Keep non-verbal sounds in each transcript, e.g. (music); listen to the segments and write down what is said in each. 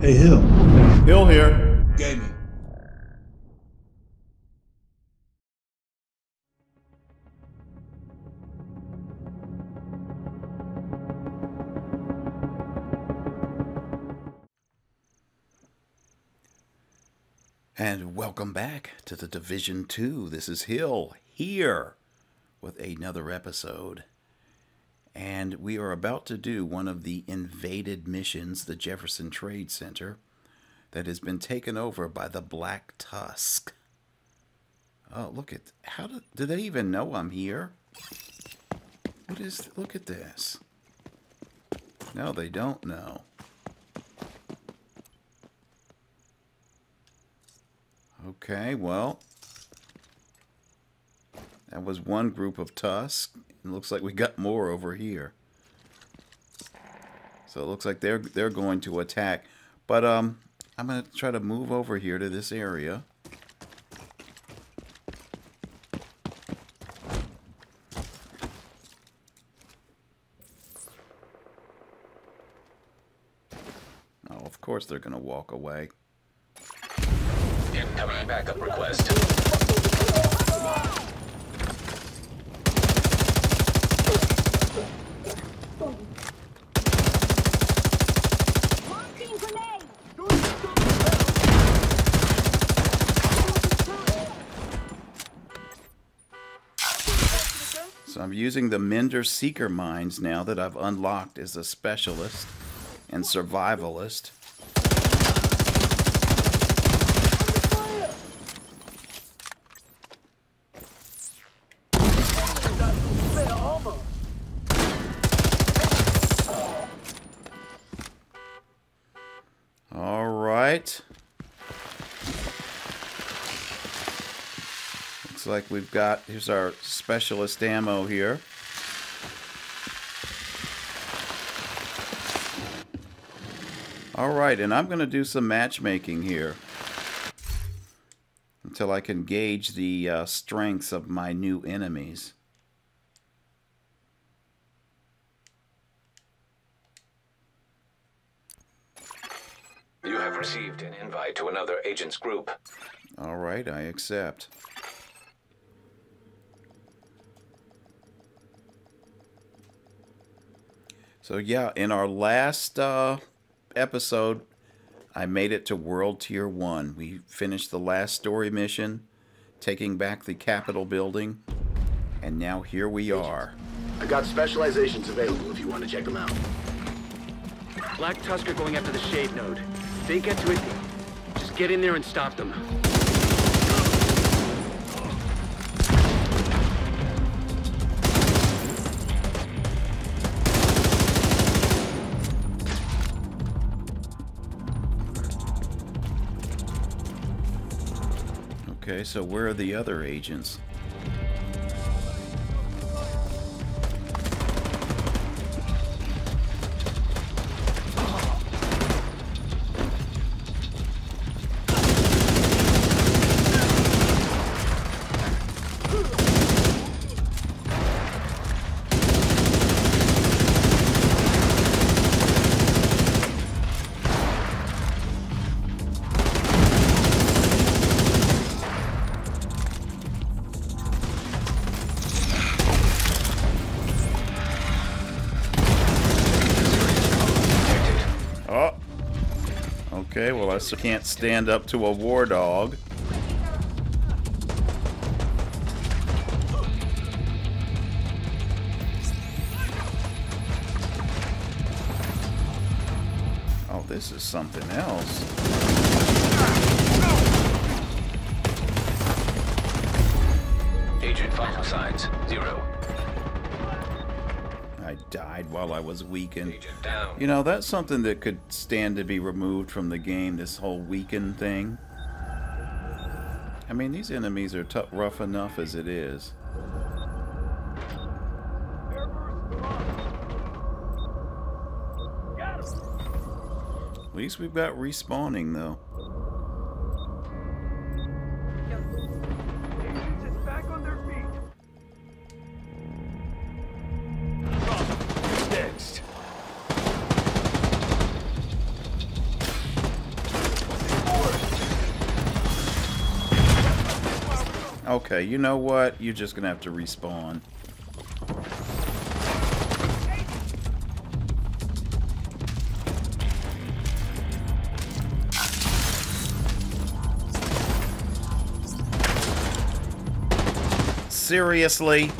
Hey, Hill. Hill here. Gaming. And welcome back to the Division 2. This is Hill here with another episode. And we are about to do one of the invaded missions, the Jefferson Trade Center, that has been taken over by the Black Tusk. Oh, look at how do, do they even know I'm here? What is look at this. No, they don't know. Okay, well, that was one group of Tusk. It looks like we got more over here. So it looks like they're they're going to attack. But um, I'm going to try to move over here to this area. Oh, of course they're going to walk away. Incoming backup request. I'm using the Mender Seeker mines now that I've unlocked as a specialist and survivalist. All right. Looks like we've got, here's our specialist ammo here. All right, and I'm going to do some matchmaking here until I can gauge the uh, strengths of my new enemies. You have received an invite to another agent's group. All right, I accept. So yeah, in our last uh, episode, I made it to World Tier 1. We finished the last story mission, taking back the Capitol building, and now here we are. I got specializations available if you want to check them out. Black Tusk are going after the Shade Node. They get to it, just get in there and stop them. Okay, so where are the other agents? Well can't stand up to a war dog. Oh, this is something else. Was weakened. You know, that's something that could stand to be removed from the game, this whole weaken thing. I mean, these enemies are tough, rough enough as it is. At least we've got respawning, though. Okay, you know what? You're just gonna have to respawn. Seriously?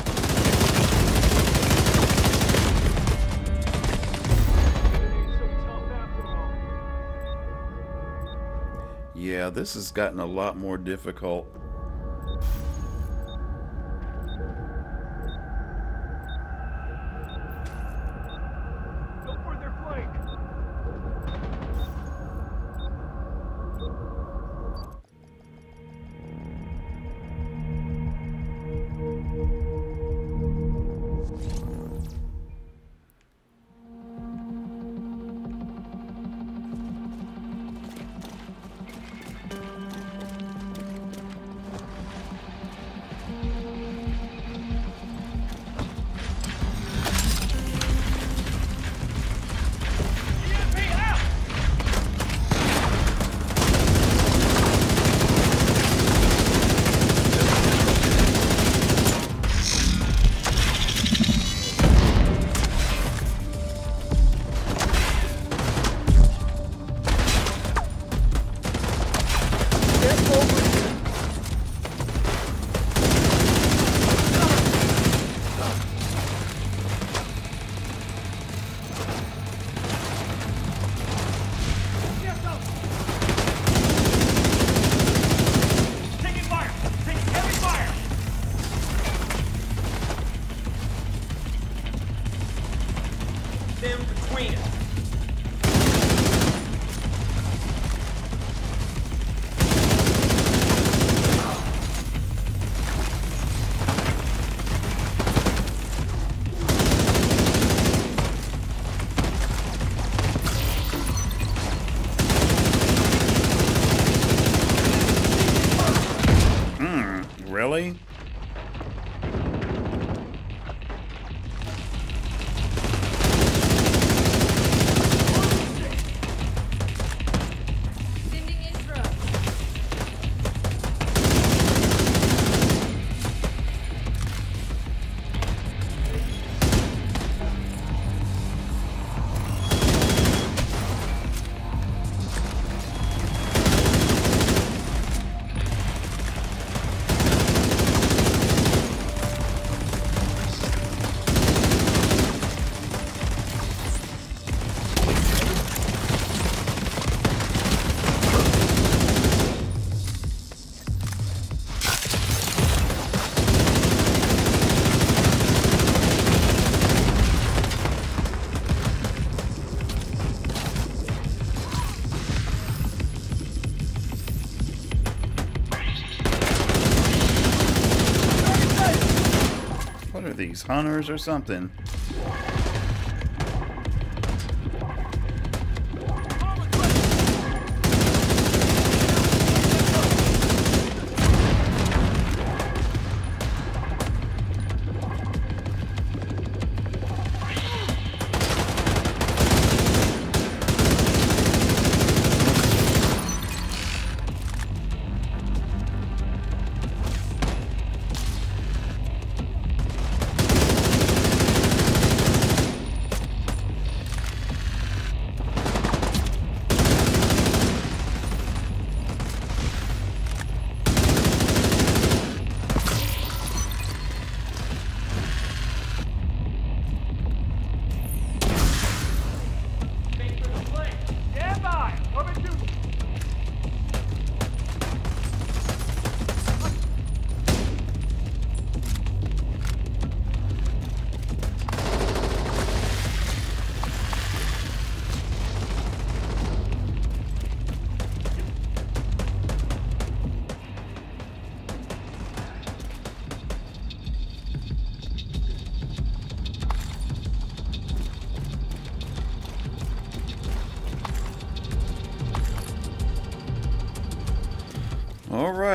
Yeah, this has gotten a lot more difficult. Hunters or something?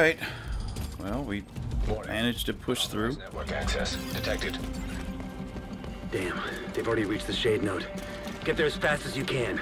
Right. Well, we Warning. managed to push through. Network access detected. Damn, they've already reached the shade node. Get there as fast as you can.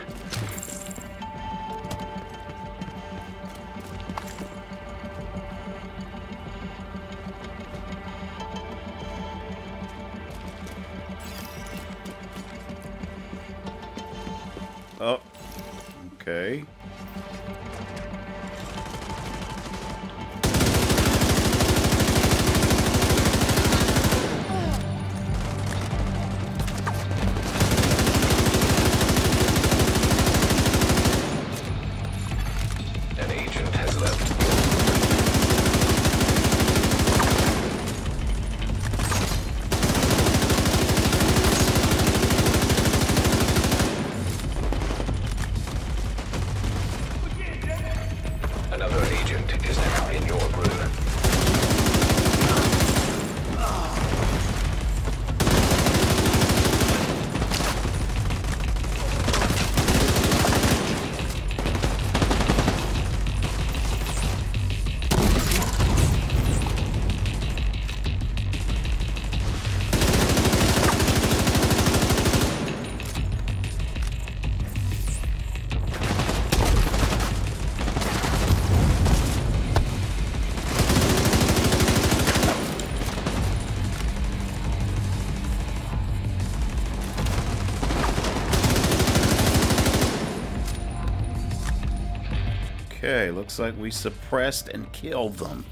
Looks like we suppressed and killed them.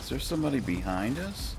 Is there somebody behind us?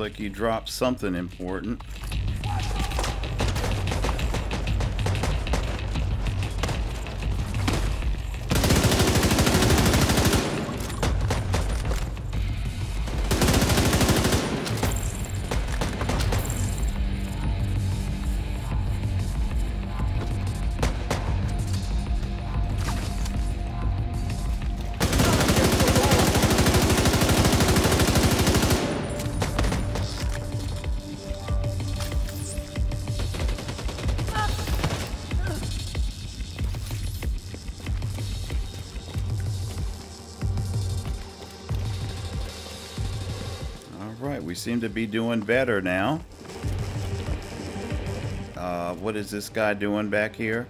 Like you dropped something important. Seem to be doing better now. Uh, what is this guy doing back here?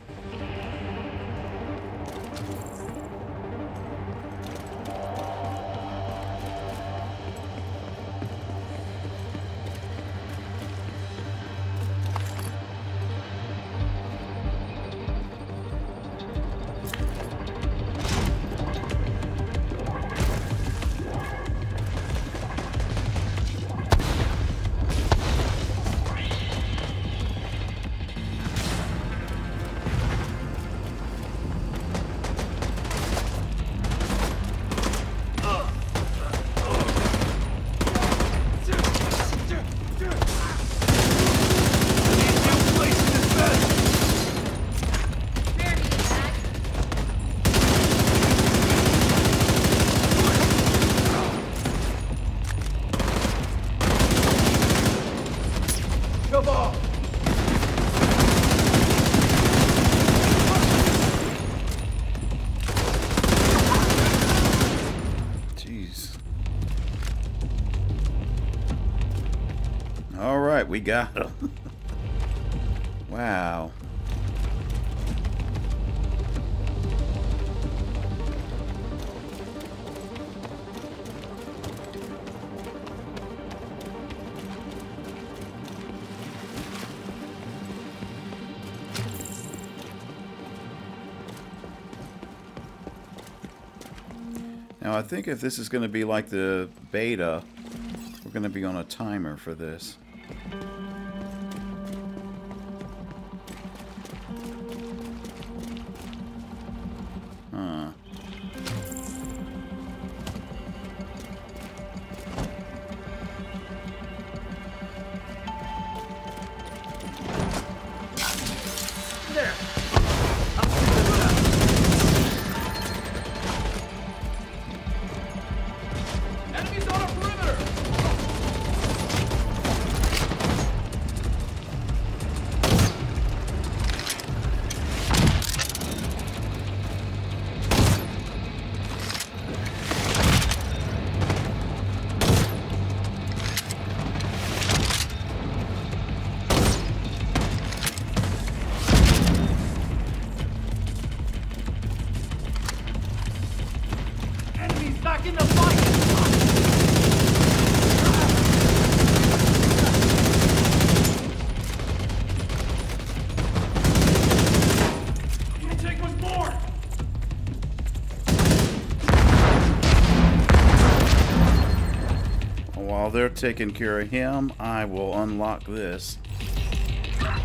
Jeez. All right, we got him. (laughs) wow. Now, I think if this is going to be like the beta, we're going to be on a timer for this. While taking care of him, I will unlock this.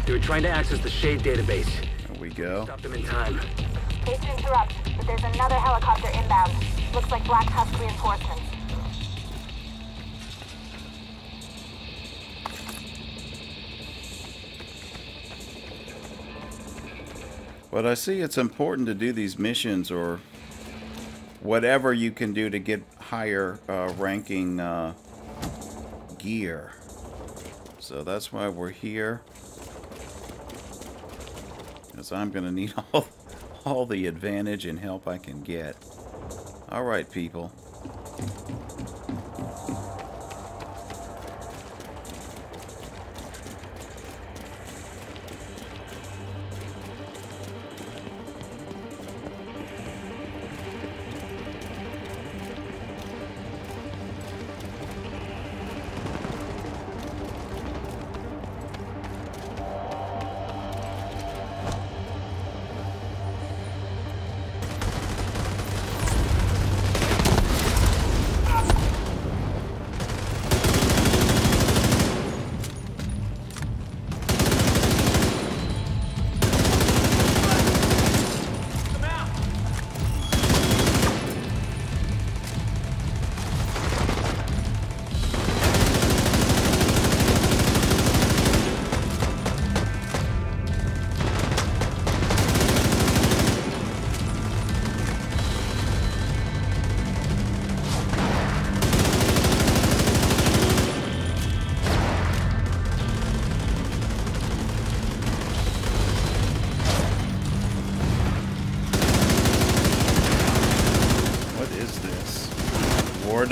They were trying to access the Shade database. There we go. Stop them in time. Hate to interrupt, but there's another helicopter inbound. Looks like Black Tusk reinforcements. But I see it's important to do these missions or whatever you can do to get higher uh, ranking uh, gear. So that's why we're here. Because I'm going to need (laughs) all, all the advantage and help I can get. Alright, people.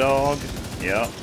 Dog? Yep.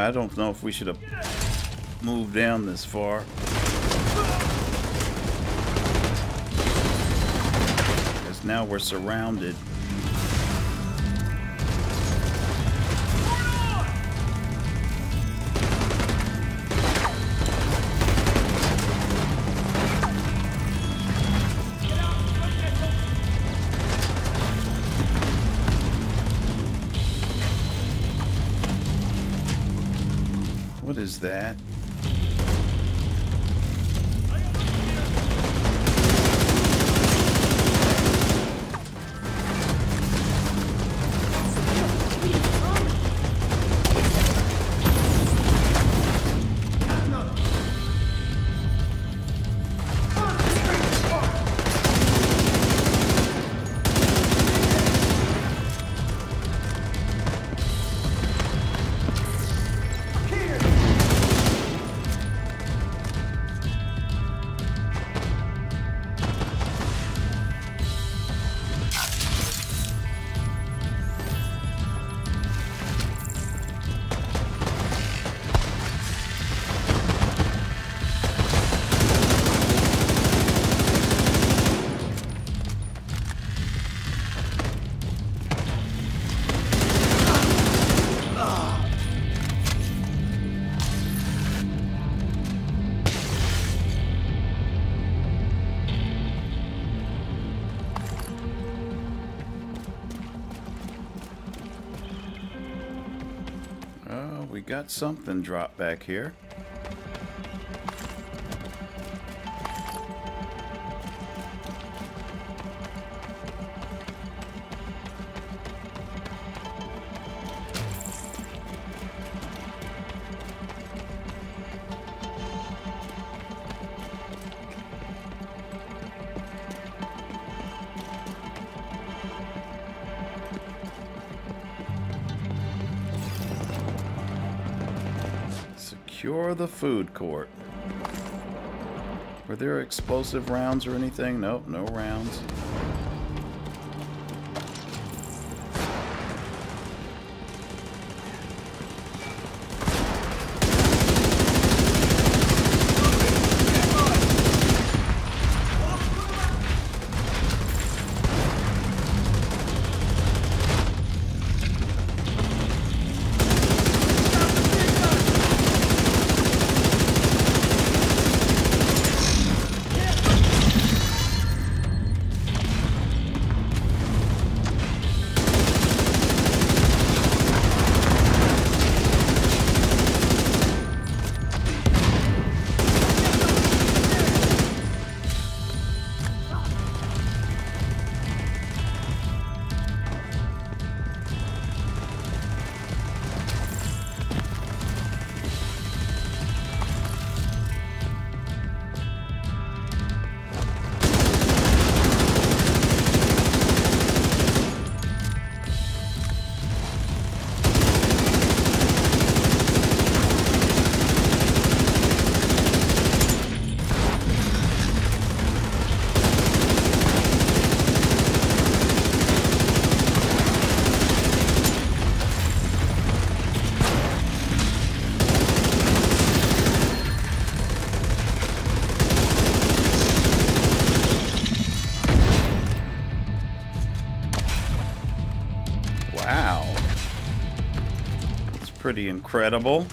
I don't know if we should have moved down this far. Because now we're surrounded. Got something dropped back here. The food court. Were there explosive rounds or anything? Nope, no rounds. Incredible.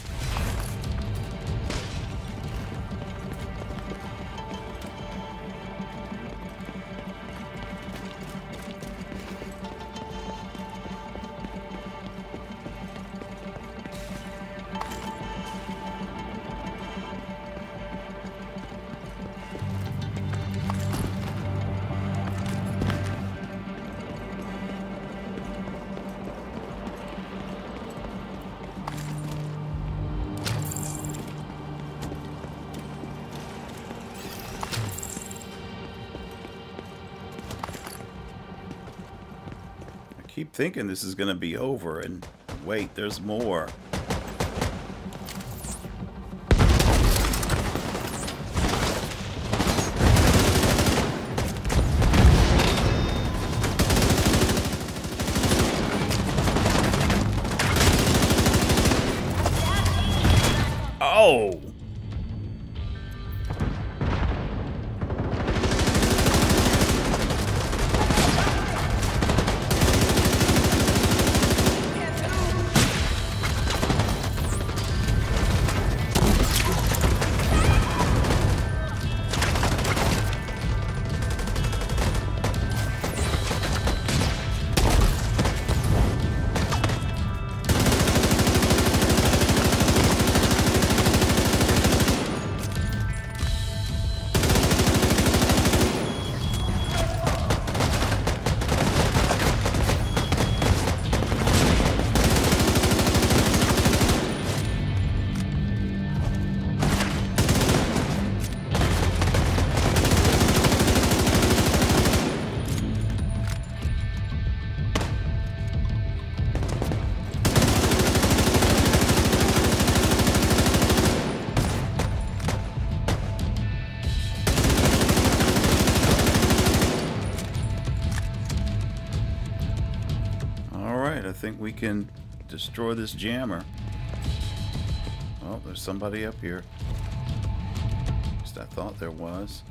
Keep thinking this is going to be over, and wait, there's more. Think we can destroy this jammer. Oh, there's somebody up here. At least I thought there was.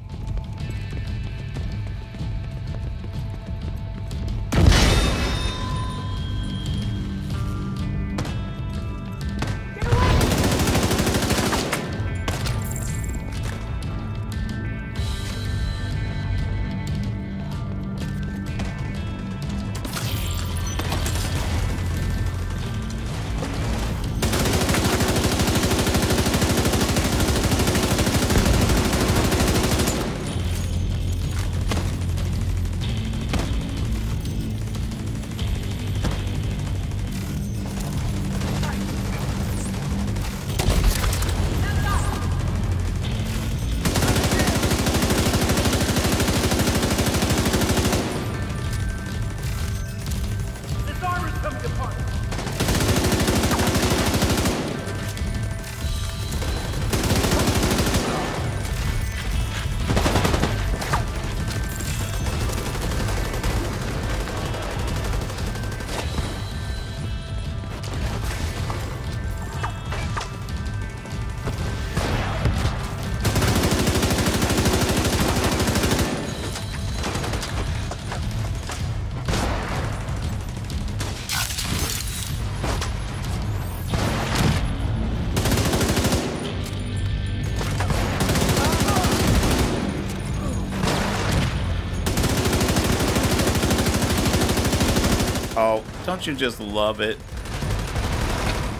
Don't you just love it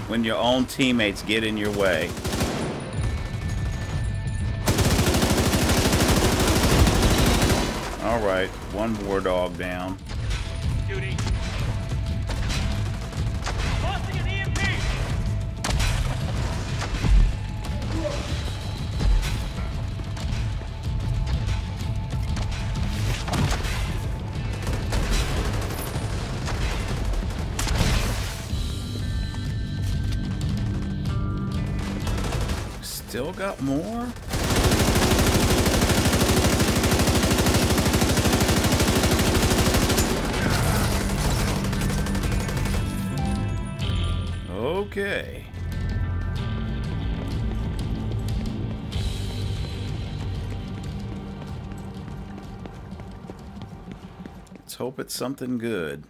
when your own teammates get in your way? All right, one war dog down. Got more? Okay. Let's hope it's something good.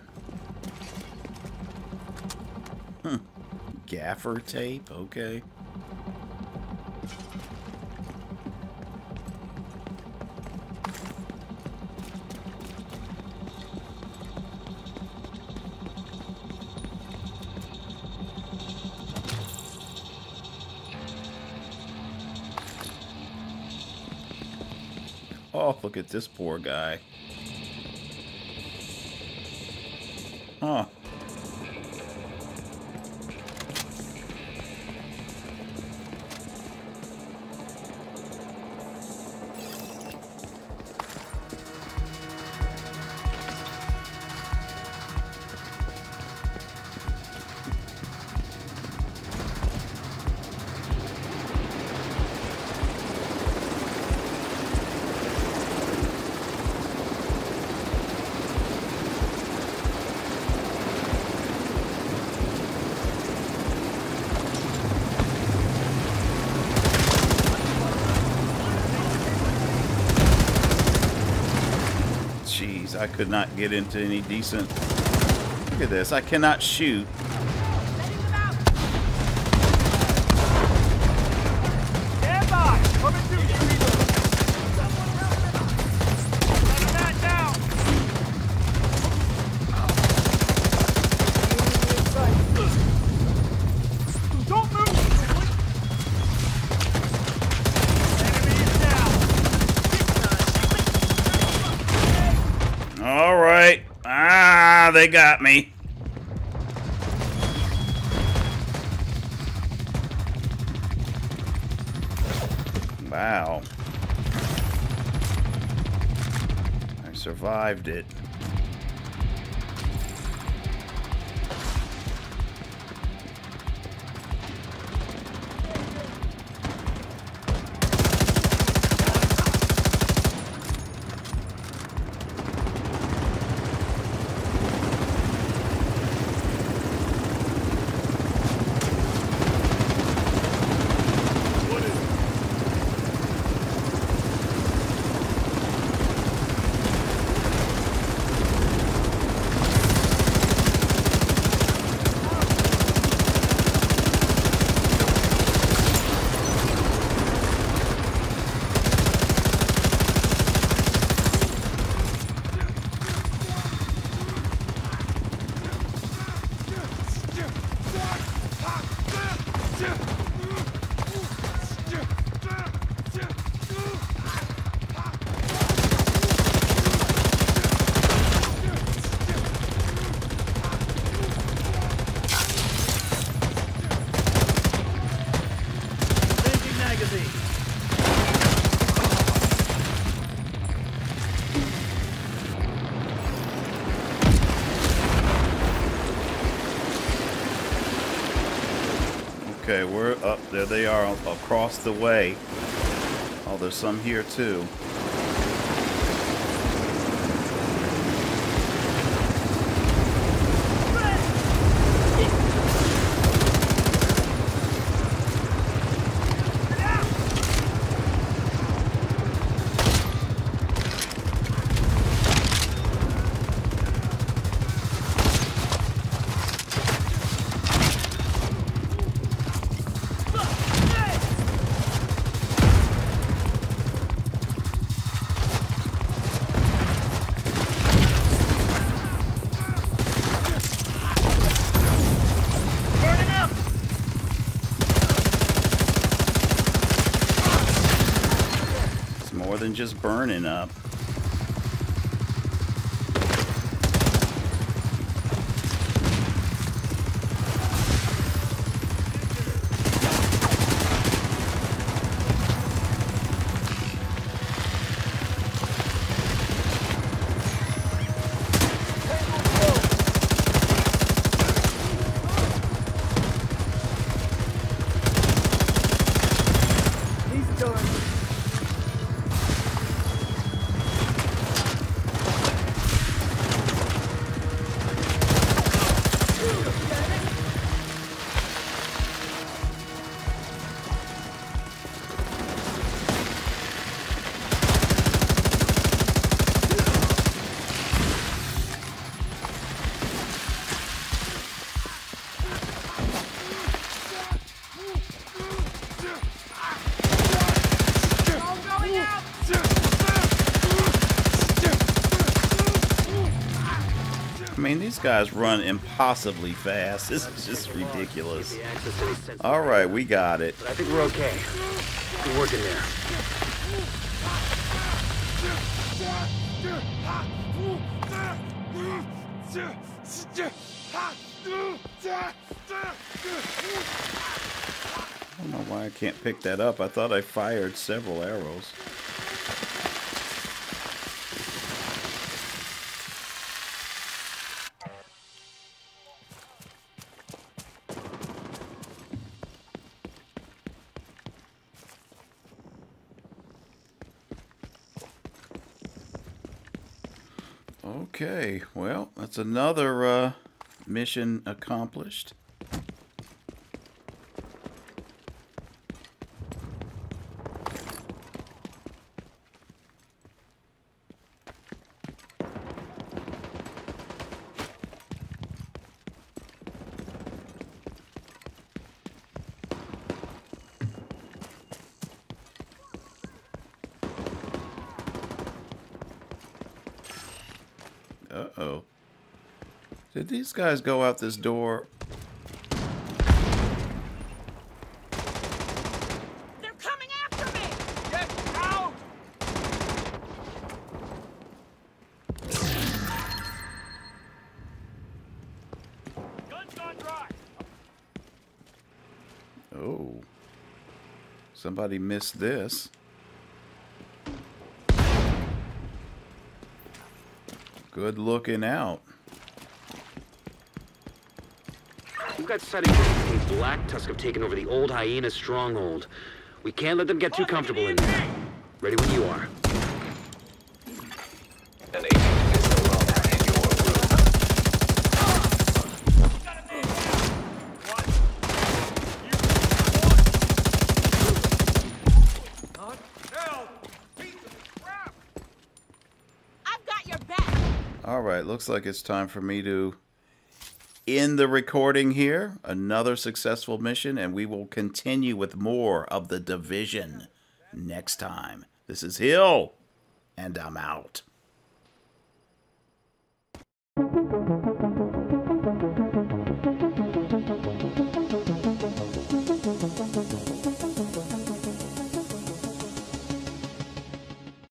Gaffer tape, okay. Look at this poor guy. I could not get into any decent... Look at this, I cannot shoot. Survived it. Okay, we're up. There they are across the way. Oh, there's some here too. Burning up. Guys run impossibly fast. This is just ridiculous. The access to these sensors. All right, we got it. I think we're okay. We're working there. I don't know why I can't pick that up. I thought I fired several arrows. Another uh, mission accomplished. Guys go out this door? They're coming after me! Get out. Gun's gone dry. Oh. Somebody missed this. Good looking out. We've got sightings that the Black Tusk have taken over the old Hyena stronghold. We can't let them get too comfortable in there. Ready when you are. An agent is no longer in your group. Hell, piece of crap. I've got your back! All right, looks like it's time for me to end the recording here. Another successful mission, and we will continue with more of the division next time. This is Hill, and I'm out.